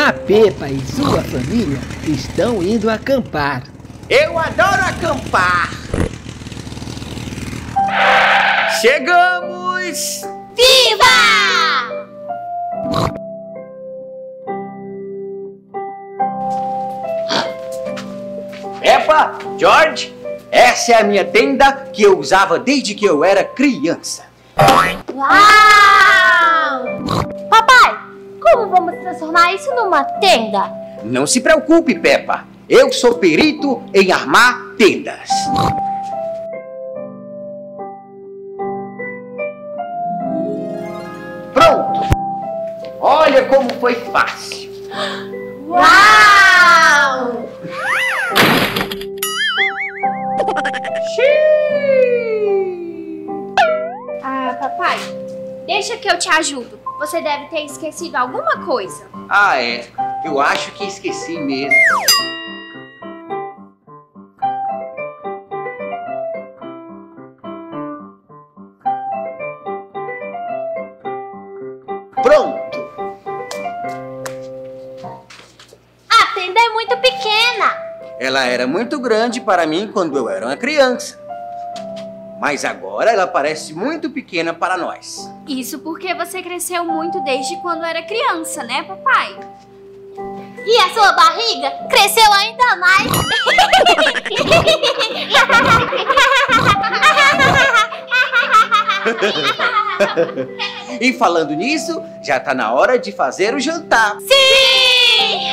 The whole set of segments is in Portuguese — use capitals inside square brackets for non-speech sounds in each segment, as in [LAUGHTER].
A Pepa e sua família estão indo acampar. Eu adoro acampar. Chegamos! Viva! Peppa, George, essa é a minha tenda que eu usava desde que eu era criança. Uau! Como vamos transformar isso numa tenda? Não se preocupe, Peppa. Eu sou perito em armar tendas. Pronto! Olha como foi fácil. Uau! Ah, papai, deixa que eu te ajudo. Você deve ter esquecido alguma coisa. Ah, é. Eu acho que esqueci mesmo. Pronto! A tenda é muito pequena. Ela era muito grande para mim quando eu era uma criança. Mas agora ela parece muito pequena para nós. Isso porque você cresceu muito desde quando era criança, né, papai? E a sua barriga cresceu ainda mais. E falando nisso, já está na hora de fazer o jantar. Sim!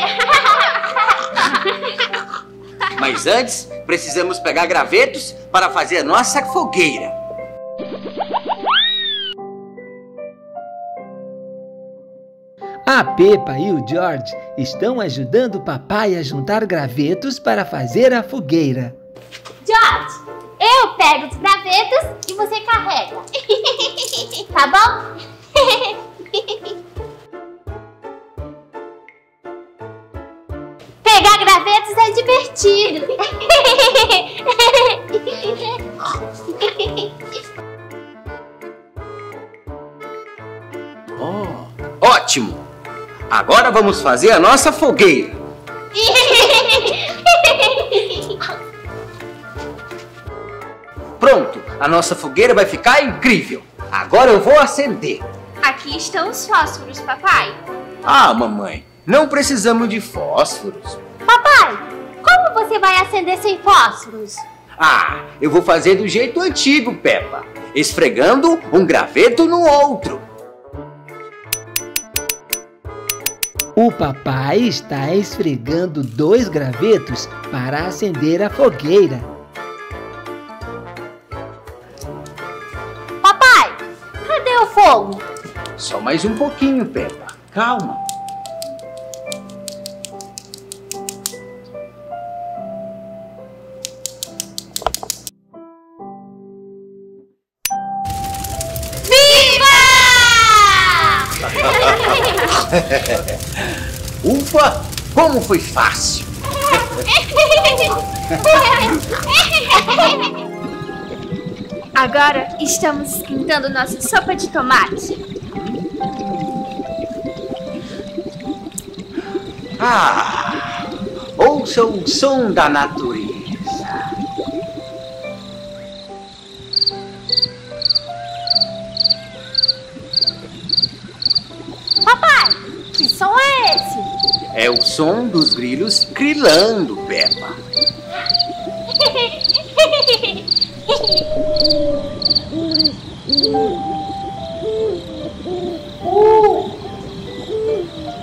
Mas antes, precisamos pegar gravetos para fazer a nossa fogueira. A Pepa e o George estão ajudando o papai a juntar gravetos para fazer a fogueira. George, eu pego os gravetos e você carrega. [LAUGHS] tá bom? [LAUGHS] Pegar gravetos é divertido. [LAUGHS] Ótimo! Agora vamos fazer a nossa fogueira. Pronto, a nossa fogueira vai ficar incrível. Agora eu vou acender. Aqui estão os fósforos, papai. Ah, mamãe, não precisamos de fósforos. Papai, como você vai acender sem fósforos? Ah, eu vou fazer do jeito antigo, Peppa. Esfregando um graveto no outro. O papai está esfregando dois gravetos para acender a fogueira. Papai, cadê o fogo? Só mais um pouquinho, Peppa. Calma. [LAUGHS] Ufa, como foi fácil. Agora estamos esquentando nossa sopa de tomate. Ah, ouça o som da natureza. Que som é esse? É o som dos grilos grilando, Peppa.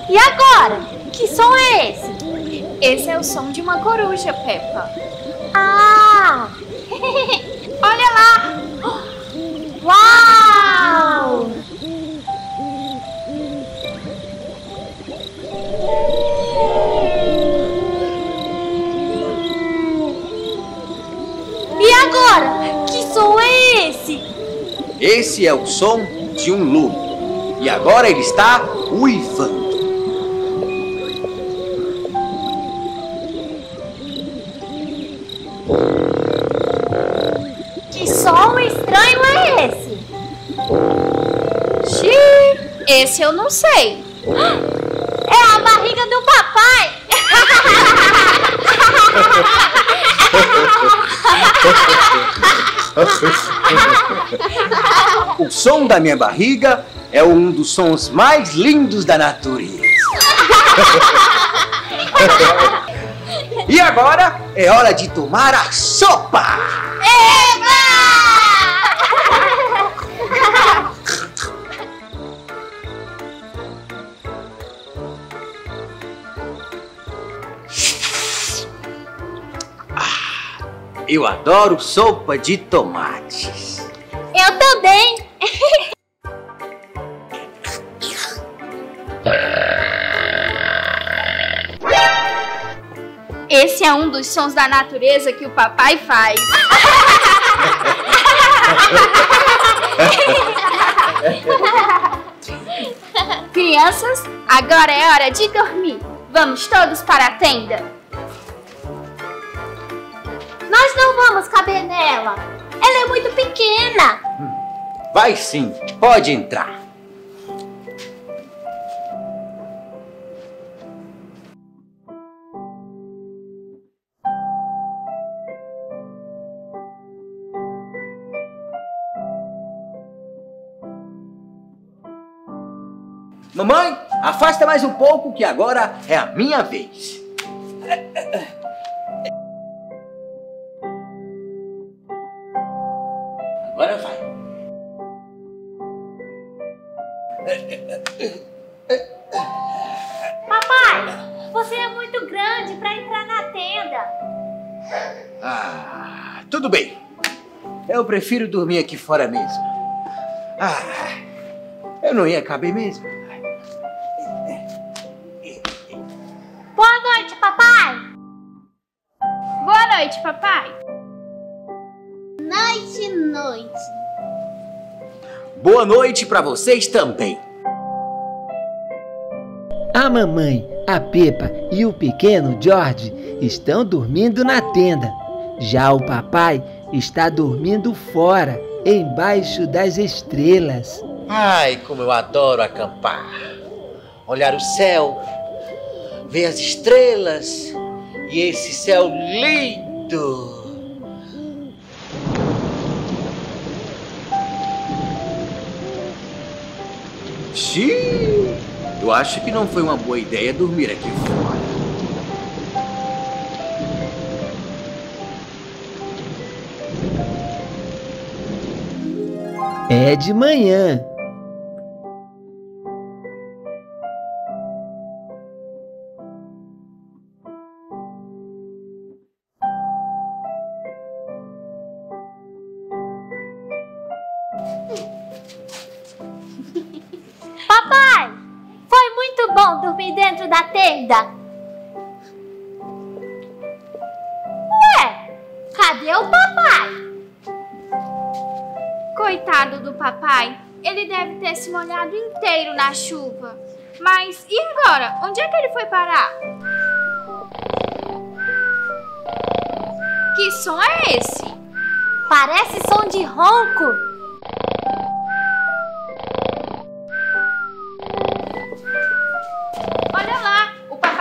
E agora? Que som é esse? Esse é o som de uma coruja, Peppa. Ah! [LAUGHS] Esse é o som de um lobo. E agora ele está uivando. Que som estranho é esse? Xiii, esse eu não sei. É a barriga do papai! [LAUGHS] [LAUGHS] O som da minha barriga é um dos sons mais lindos da natureza. [LAUGHS] e agora é hora de tomar a sopa! Eu adoro sopa de tomates. Eu também! Esse é um dos sons da natureza que o papai faz. Crianças, agora é hora de dormir. Vamos todos para a tenda. Nós não vamos caber nela! Ela é muito pequena! Vai sim, pode entrar. Mamãe, afasta mais um pouco que agora é a minha vez. [LAUGHS] Agora vai. Papai, você é muito grande para entrar na tenda. Ah, tudo bem. Eu prefiro dormir aqui fora mesmo. Ah, eu não ia caber mesmo. Boa noite, papai! Boa noite, papai. Noite, noite. Boa noite pra vocês também. A mamãe, a Pepa e o pequeno George estão dormindo na tenda. Já o papai está dormindo fora, embaixo das estrelas. Ai, como eu adoro acampar. Olhar o céu, ver as estrelas e esse céu lindo. Eu acho que não foi uma boa ideia dormir aqui fora. É de manhã. Da tenda. Ué, cadê o papai? Coitado do papai. Ele deve ter se molhado inteiro na chuva. Mas e agora? Onde é que ele foi parar? Que som é esse? Parece som de ronco.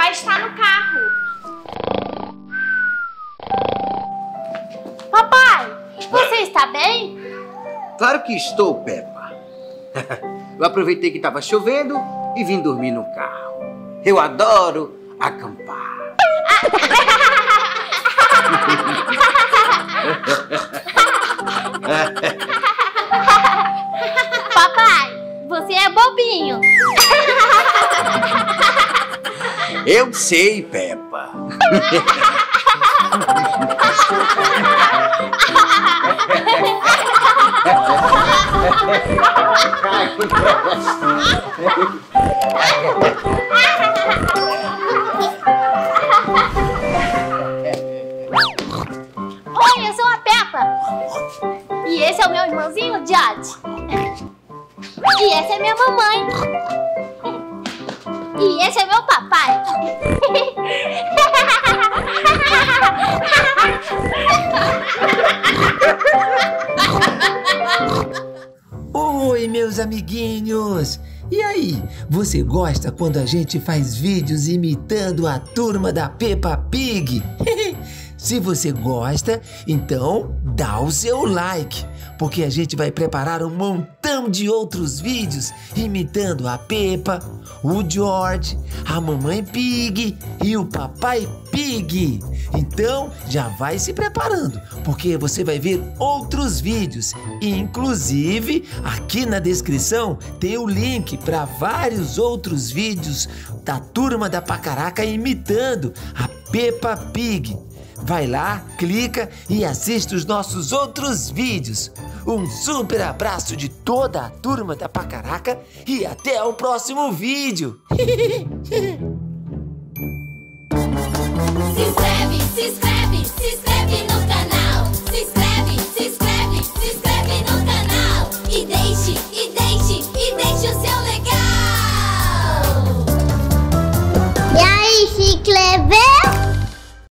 Papai está no carro. Papai, você está bem? Claro que estou, Peppa. [LAUGHS] Eu aproveitei que estava chovendo e vim dormir no carro. Eu adoro acampar. [LAUGHS] Papai, você é bobinho. [LAUGHS] Eu sei, Peppa. Oi, eu sou a Peppa. E esse é o meu irmãozinho George. E essa é minha mamãe. E esse é meu papai. Oi, meus amiguinhos! E aí, você gosta quando a gente faz vídeos imitando a turma da Peppa Pig? Se você gosta, então dá o seu like, porque a gente vai preparar um montão de outros vídeos imitando a Peppa, o George, a mamãe Pig e o papai Pig. Então já vai se preparando, porque você vai ver outros vídeos. Inclusive, aqui na descrição tem o link para vários outros vídeos da turma da Pacaraca imitando a Peppa Pig. Vai lá, clica e assiste os nossos outros vídeos. Um super abraço de toda a turma da Pacaraca e até o próximo vídeo. [LAUGHS] Se inscreve, se inscreve.